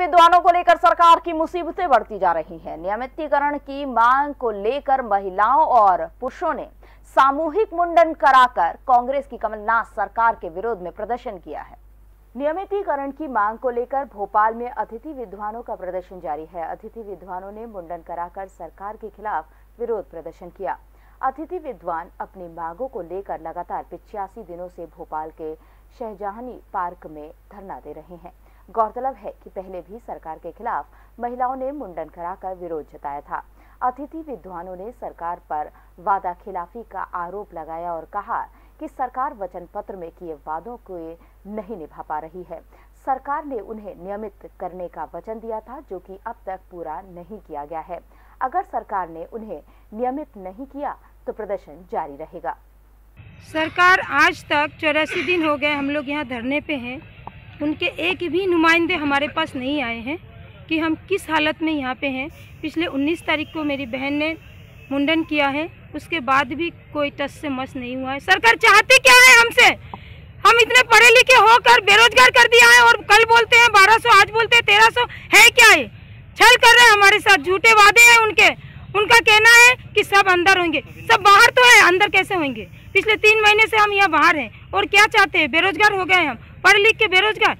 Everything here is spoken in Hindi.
विद्वानों को लेकर सरकार की मुसीबतें बढ़ती जा रही हैं। नियमितीकरण की मांग को लेकर महिलाओं और पुरुषों ने सामूहिक मुंडन कराकर कांग्रेस की कमलनाथ सरकार के विरोध में प्रदर्शन किया है। नियमितीकरण की मांग को लेकर भोपाल में अतिथि विद्वानों का प्रदर्शन जारी है। अतिथि विद्वानों ने मुंडन कराकर सरकार के खिलाफ विरोध प्रदर्शन किया। अतिथि विद्वान अपनी मांगों को लेकर लगातार पिचासी दिनों से भोपाल के शहजहानी पार्क में धरना दे रहे हैं। गौरतलब है कि पहले भी सरकार के खिलाफ महिलाओं ने मुंडन कराकर विरोध जताया था। अतिथि विद्वानों ने सरकार पर वादा खिलाफी का आरोप लगाया और कहा कि सरकार वचन पत्र में किए वादों को नहीं निभा पा रही है। सरकार ने उन्हें नियमित करने का वचन दिया था, जो कि अब तक पूरा नहीं किया गया है। अगर सरकार ने उन्हें नियमित नहीं किया तो प्रदर्शन जारी रहेगा। सरकार आज तक चौरासी दिन हो गए हम लोग यहाँ धरने पे हैं। उनके एक भी नुमाइंदे हमारे पास नहीं आए हैं कि हम किस हालत में यहाँ पे हैं। पिछले 19 तारीख को मेरी बहन ने मुंडन किया है, उसके बाद भी कोई टस से मस नहीं हुआ है। सरकार चाहते क्या है हमसे? हम इतने पढ़े लिखे होकर बेरोजगार कर दिया है और कल बोलते हैं 1200 आज बोलते हैं 1300 है क्या है छल कर रहे हैं हमारे साथ, झूठे वादे हैं उनके। उनका कहना है कि सब अंदर होंगे। सब बाहर तो है, अंदर कैसे होंगे? पिछले तीन महीने से हम यहाँ बाहर हैं और क्या चाहते हैं? बेरोजगार हो गए हम। पढ़ लिख के बेरोजगार।